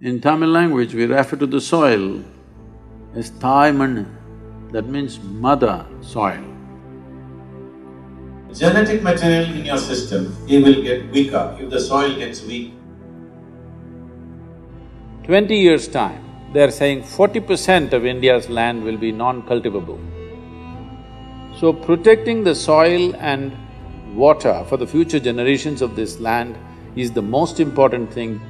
In Tamil language, we refer to the soil as Thai Mannu, that means mother soil. Genetic material in your system, it will get weaker if the soil gets weak. Twenty years' time, they're saying forty percent of India's land will be non-cultivable. So protecting the soil and water for the future generations of this land is the most important thing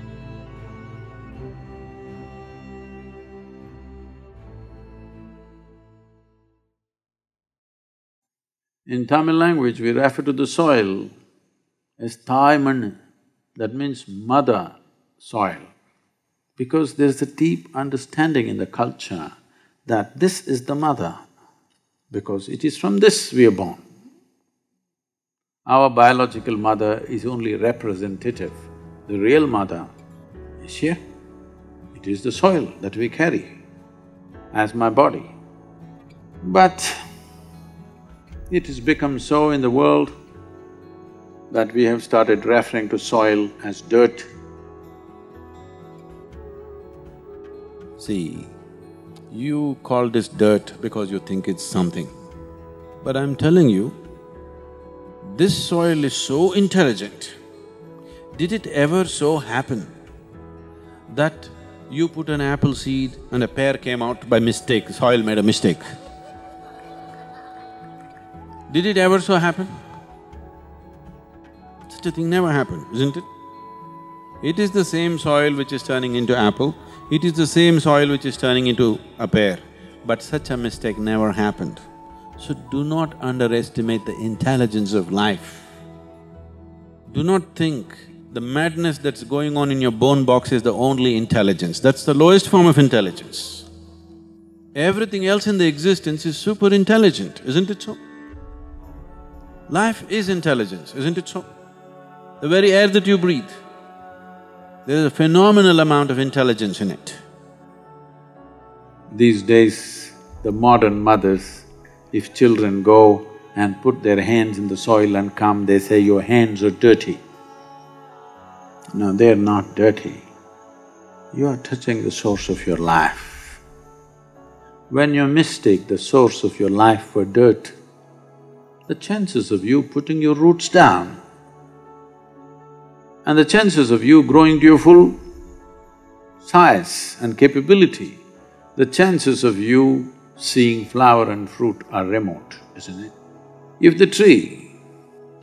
In Tamil language, we refer to the soil as Thai Mannu, that means mother soil, because there's a deep understanding in the culture that this is the mother, because it is from this we are born. Our biological mother is only representative, the real mother is here. It is the soil that we carry as my body. But it has become so in the world that we have started referring to soil as dirt. See, you call this dirt because you think it's something. But I'm telling you, this soil is so intelligent. Did it ever so happen that you put an apple seed and a pear came out by mistake, soil made a mistake? Did it ever so happen? Such a thing never happened, isn't it? It is the same soil which is turning into apple, it is the same soil which is turning into a pear, but such a mistake never happened. So do not underestimate the intelligence of life. Do not think the madness that's going on in your bone box is the only intelligence, that's the lowest form of intelligence. Everything else in the existence is super intelligent, isn't it so? Life is intelligence, isn't it so? The very air that you breathe, there is a phenomenal amount of intelligence in it. These days, the modern mothers, if children go and put their hands in the soil and come, they say, your hands are dirty. No, they're not dirty. You are touching the source of your life. When you mistake the source of your life for dirt, the chances of you putting your roots down and the chances of you growing to your full size and capability, the chances of you seeing flower and fruit are remote, isn't it? If the tree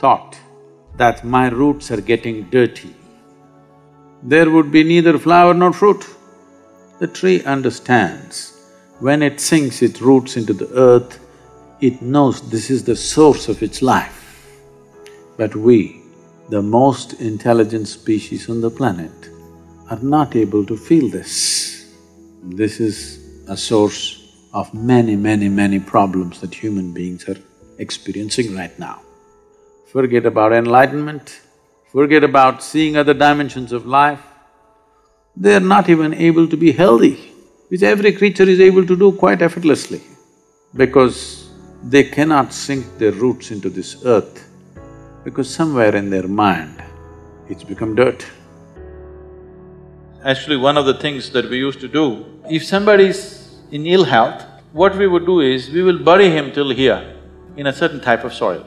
thought that my roots are getting dirty, there would be neither flower nor fruit. The tree understands, when it sinks its roots into the earth, it knows this is the source of its life. But we, the most intelligent species on the planet, are not able to feel this. This is a source of many, many, many problems that human beings are experiencing right now. Forget about enlightenment, forget about seeing other dimensions of life. They're not even able to be healthy, which every creature is able to do quite effortlessly, because they cannot sink their roots into this earth because somewhere in their mind, it's become dirt. Actually, one of the things that we used to do, if somebody's in ill health, what we would do is, we will bury him till here in a certain type of soil.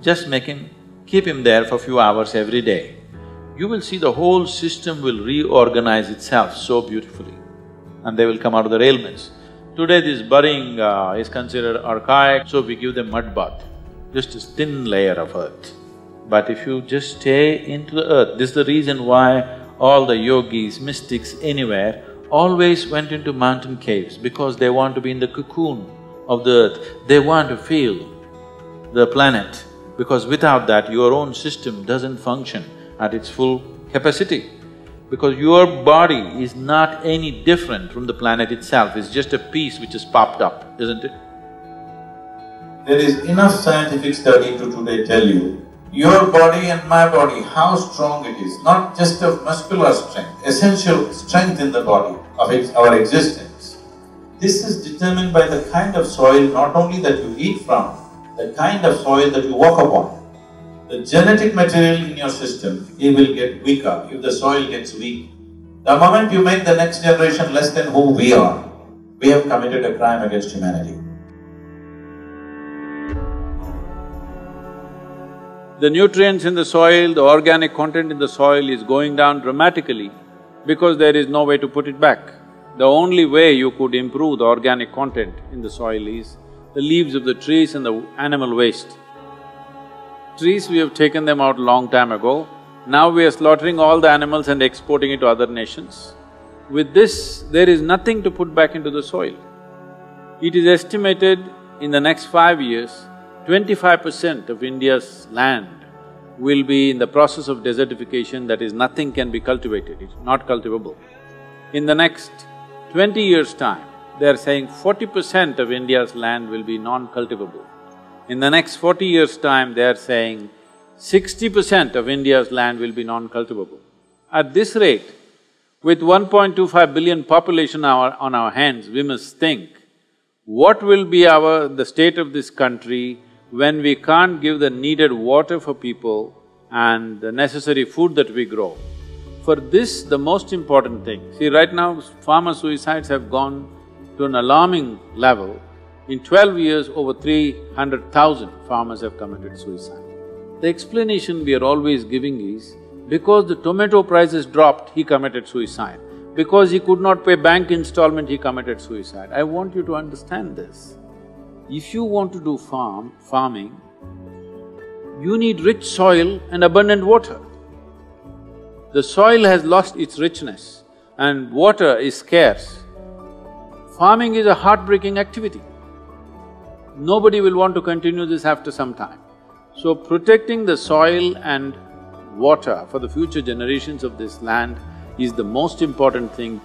Just make him… keep him there for a few hours every day. You will see the whole system will reorganize itself so beautifully and they will come out of their ailments. Today this burying uh, is considered archaic, so we give them mud bath, just a thin layer of earth. But if you just stay into the earth, this is the reason why all the yogis, mystics, anywhere, always went into mountain caves because they want to be in the cocoon of the earth. They want to feel the planet because without that, your own system doesn't function at its full capacity because your body is not any different from the planet itself, it's just a piece which has popped up, isn't it? There is enough scientific study to today tell you, your body and my body, how strong it is, not just of muscular strength, essential strength in the body of our existence. This is determined by the kind of soil not only that you eat from, the kind of soil that you walk upon the genetic material in your system, it will get weaker if the soil gets weak. The moment you make the next generation less than who we are, we have committed a crime against humanity. The nutrients in the soil, the organic content in the soil is going down dramatically because there is no way to put it back. The only way you could improve the organic content in the soil is the leaves of the trees and the animal waste. Trees, we have taken them out long time ago, now we are slaughtering all the animals and exporting it to other nations. With this, there is nothing to put back into the soil. It is estimated in the next five years, twenty-five percent of India's land will be in the process of desertification, that is nothing can be cultivated, it's not cultivable. In the next twenty years' time, they are saying forty percent of India's land will be non-cultivable. In the next forty years' time, they are saying sixty percent of India's land will be non-cultivable. At this rate, with 1.25 billion population our, on our hands, we must think, what will be our… the state of this country when we can't give the needed water for people and the necessary food that we grow. For this, the most important thing, see right now farmer suicides have gone to an alarming level. In twelve years, over three hundred thousand farmers have committed suicide. The explanation we are always giving is, because the tomato prices dropped, he committed suicide. Because he could not pay bank installment, he committed suicide. I want you to understand this. If you want to do farm… farming, you need rich soil and abundant water. The soil has lost its richness and water is scarce. Farming is a heartbreaking activity. Nobody will want to continue this after some time. So protecting the soil and water for the future generations of this land is the most important thing